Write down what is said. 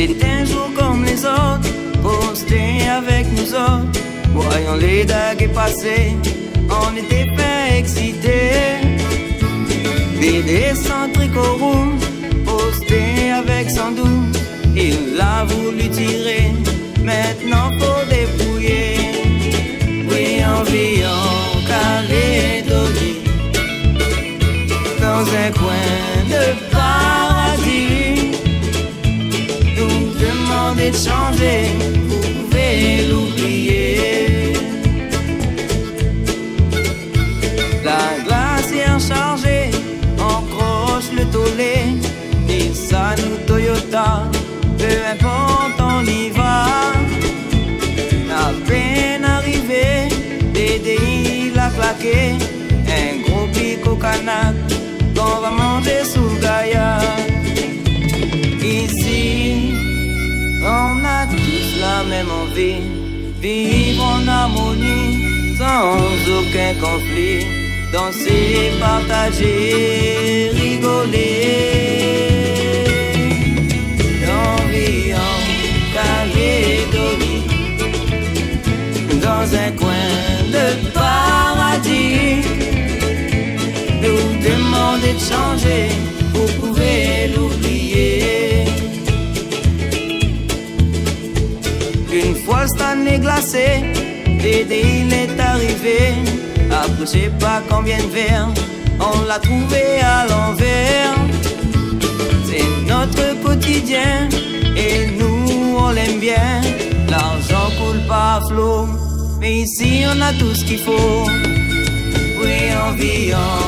C'est un jour comme les autres, posté avec nous autres. Voyant les dagues passer, on était pas excités. Dédé sans tricot rouge, posté avec sans doute. Il a voulu tirer, maintenant faut Nissan ou Toyota, peu importe on y va. À peine arrivé, Dédé il a claqué, un gros pic au canac, qu'on va manger sous gaillard. Ici, on a tous la même envie, vivre en harmonie, sans aucun conflit, danser, partager, rigoler. Changer, vous pouvez l'oublier. Une fois cette année glacée, Dédé il est arrivé. Après je sais pas combien de verres, on l'a trouvé à l'envers. C'est notre quotidien et nous on l'aime bien. L'argent coule pas à flot, mais ici on a tout ce qu'il faut. Oui, on vit en